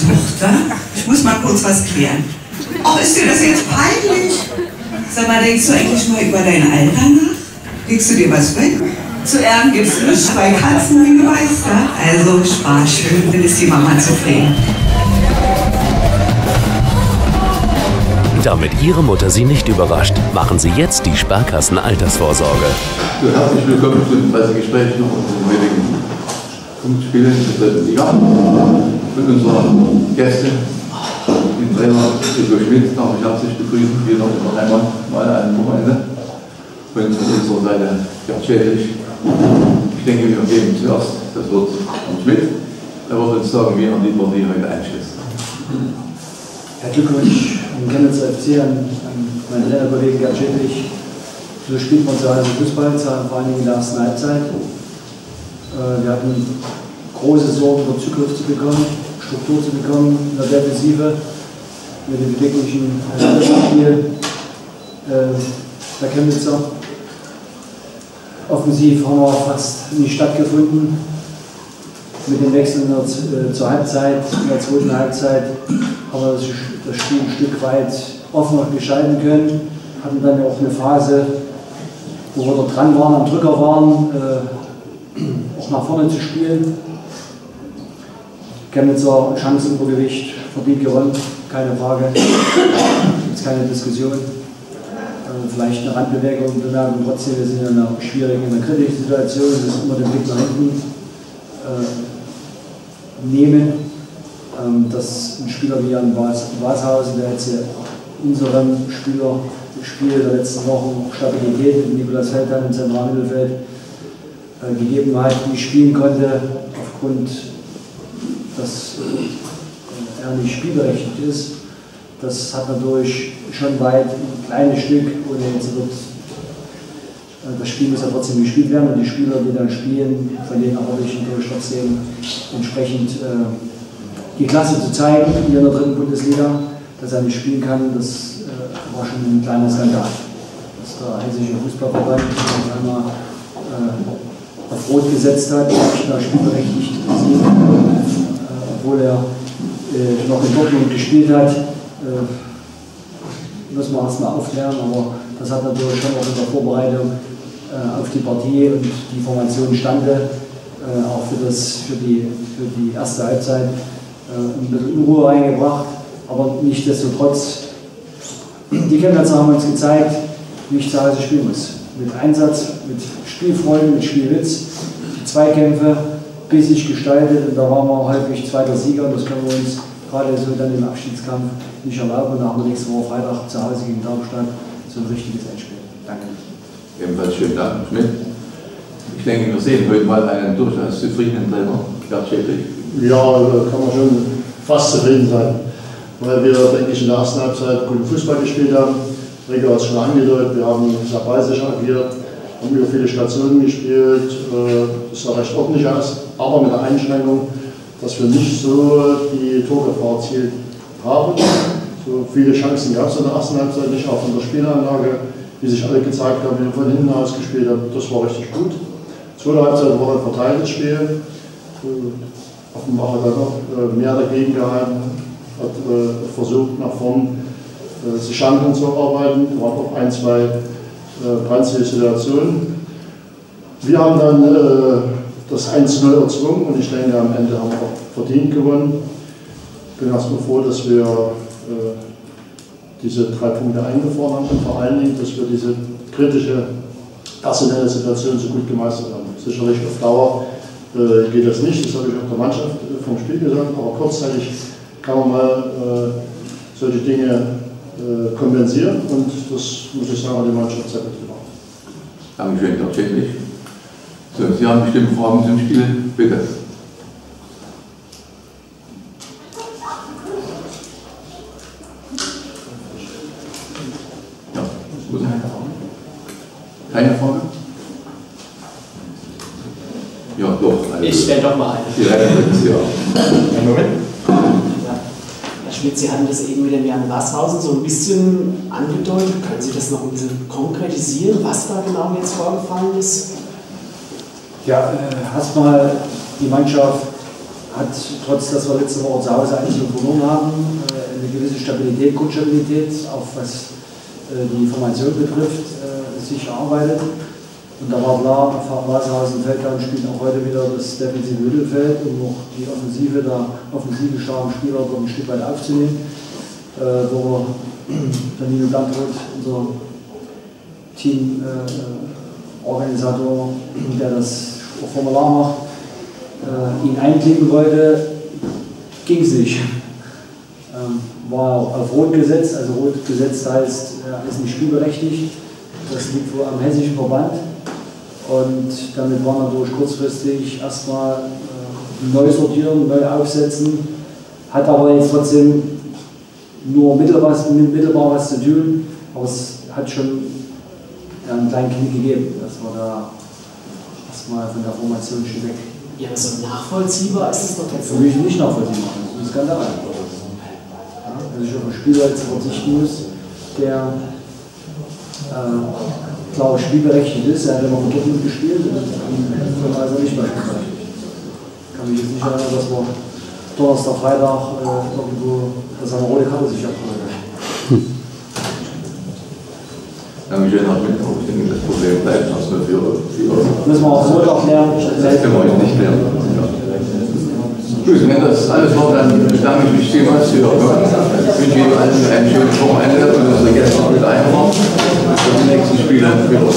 Tochter? Ich muss mal kurz was klären. Oh, ist dir das jetzt peinlich? Sag mal, denkst du eigentlich nur über dein Alter nach? Legst du dir was weg? Zu Erden gibt's nichts, bei Katzen, wie du weißt, ja? Also, spar schön, dann ist die Mama zufrieden. Damit Ihre Mutter Sie nicht überrascht, machen Sie jetzt die Sparkassen Altersvorsorge. Herzlich willkommen zum Pressegespräch noch unter den wenigen Punktspielen. Mit unserer Gäste, den Trainer Silvio Schmidt, darf ich herzlich begrüßen, hier noch Heimat mal ein Wochenende. Und von unserer Seite Gerd Schädlich. Ich denke, wir geben zuerst das Wort an Schmidt. Er wird uns sagen, wie er die Partie heute einschätzt. Herr Glückwunsch an Chemnitz FC, an, an meinen Trainerkollegen Gerd Schädlich. So spielt man zu Hause Fußball, vor allem in der ersten Halbzeit. Äh, wir hatten große Sorgen, über Zugriff zu bekommen, Struktur zu bekommen in der Defensive mit dem beweglichen Spiel äh, der Chemnitzer. Offensiv haben wir fast nicht stattgefunden. Mit den Wechseln äh, zur Halbzeit, in der zweiten Halbzeit, haben wir das Spiel ein Stück weit offener gestalten können. Hatten dann auch eine Phase, wo wir da dran waren, am Drücker waren, äh, auch nach vorne zu spielen. Chemnitzer Chancenübergewicht verdient gewonnen, keine Frage. Es keine Diskussion. Äh, vielleicht eine Randbewegung bemerken, trotzdem, wir sind in einer schwierigen, in einer kritischen Situation, wir müssen immer den Blick nach hinten äh, nehmen. Ähm, dass ein Spieler wie Jan Washausen, der jetzt unserem Spieler Spiel der letzten Wochen Stabilität mit Nikolas Feldheim im Zentralmittelfeld äh, gegeben hat, nicht spielen konnte, aufgrund, dass äh, er nicht spielberechtigt ist. Das hat natürlich schon weit ein kleines Stück, ohne jetzt wird, äh, das Spiel muss ja trotzdem gespielt werden und die Spieler, die dann spielen, von denen erwarte ich natürlich trotzdem entsprechend äh, die Klasse zu zeigen in der dritten Bundesliga, dass er nicht spielen kann, das äh, war schon ein kleiner Skandal. Dass der Hessische Fußballverband uns einmal äh, auf Rot gesetzt hat, nicht mehr spielberechtigt äh, obwohl er äh, noch in Dortmund gespielt hat. Äh, müssen wir erstmal aufklären, aber das hat natürlich schon auch in der Vorbereitung äh, auf die Partie und die Formation stande, äh, auch für, das, für, die, für die erste Halbzeit ein bisschen Unruhe reingebracht, aber nichtsdestotrotz, die Chemnitzer haben uns gezeigt, wie ich zu Hause spielen muss. Mit Einsatz, mit Spielfreude, mit Spielwitz, die Zweikämpfe bissig gestaltet und da waren wir häufig zweiter Sieger und das können wir uns gerade so dann im Abschiedskampf nicht erlauben. Und da haben wir nächste Woche Freitag zu Hause gegen Darmstadt so ein richtiges Endspiel. Danke. Ebenfalls schönen Dank, Schmidt. Ich denke, wir sehen heute mal einen durchaus zufriedenen Trainer, Gerd Schädlich. Ja, da kann man schon fast zufrieden sein. Weil wir, denke ich, in der ersten Halbzeit guten Fußball gespielt haben. Rico hat es schon angedeutet, wir haben sehr ballsicher agiert, haben über viele Stationen gespielt. Äh, das sah recht ordentlich aus, aber mit der Einschränkung, dass wir nicht so die Torgefahr erzielt haben. So viele Chancen gab es in der ersten Halbzeit nicht, auch von der Spielanlage, wie sich alle gezeigt haben, wie wir von hinten aus gespielt haben. Das war richtig gut. Zweite Halbzeit war ein verteiltes Spiel. Offenbar hat er noch äh, mehr dagegen gehalten, hat äh, versucht nach vorn äh, sich Chancen zu erarbeiten, Da waren noch ein, zwei brenzlige Situationen. Wir haben dann das 1-0 erzwungen und ich denke, am Ende haben wir auch verdient gewonnen. Ich bin erstmal froh, dass wir diese drei Punkte eingefahren haben und vor allen Dingen, dass wir diese kritische personelle Situation so gut gemeistert haben. Sicherlich auf Dauer äh, geht das nicht, das habe ich auch der Mannschaft äh, vom Spiel gesagt, aber kurzzeitig kann man mal äh, solche Dinge äh, kompensieren und das muss ich sagen, hat die Mannschaft sehr gut gemacht. Dankeschön, Herr Schädlich. So, Sie haben bestimmt Fragen zum Spiel, bitte. Ja, gut. Keine Frage? Ja, doch. Also ich stelle doch mal eine. Direkt, ja. Einen Moment. Schmidt, Sie hatten das eben mit dem Jan Wasshausen so ein bisschen angedeutet. Können Sie das noch ein bisschen konkretisieren, was da genau jetzt vorgefallen ist? Ja, äh, erstmal die Mannschaft hat, trotz dass wir letzte Woche zu Hause eigentlich verloren haben, äh, eine gewisse Stabilität, Grundstabilität, auch was äh, die Formation betrifft, äh, sich erarbeitet. Und da war klar, Wasserhausen Feldkamp spielt auch heute wieder das defensive Mittelfeld, um noch die Offensive der offensive starken Spieler ein Stück weit aufzunehmen. Äh, wo Danilo Landrut, unser Teamorganisator, äh, der das Formular macht, äh, ihn einklicken wollte, ging es nicht. Ähm, war auf Rot gesetzt, also Rot gesetzt heißt, er ist nicht spielberechtigt. Das liegt wohl am hessischen Verband. Und damit war natürlich kurzfristig erstmal äh, neu sortieren, neu aufsetzen, hat aber jetzt trotzdem nur mittelbar, mittelbar was zu tun, aber es hat schon einen kleinen Knick gegeben, dass wir da erstmal von der Formation schon weg. Ja, aber so nachvollziehbar ist es doch jetzt. Für mich nicht nachvollziehbar, das ist ein Skandal. Ja, dass ich auf einen Spieler jetzt verzichten muss, der äh, klar spielberechtigt ist, er hat immer mit Dortmund gespielt und also nicht mehr. Ich kann mich jetzt nicht erinnern, dass wir Donnerstag, Freitag äh, irgendwo, dass er eine rote Karte sich hat. Ja, Michel hat mit ich denke, das Problem bleibt erstmal für, für Müssen wir auch Montag klären. Das können wir heute nicht klären. Gut, wenn das alles war, dann bedanke ich mich vielmals für. Ich wünsche Ihnen allen ein schönes Wochenende und unsere Gäste mit einmal für die nächsten Spiele. Für uns.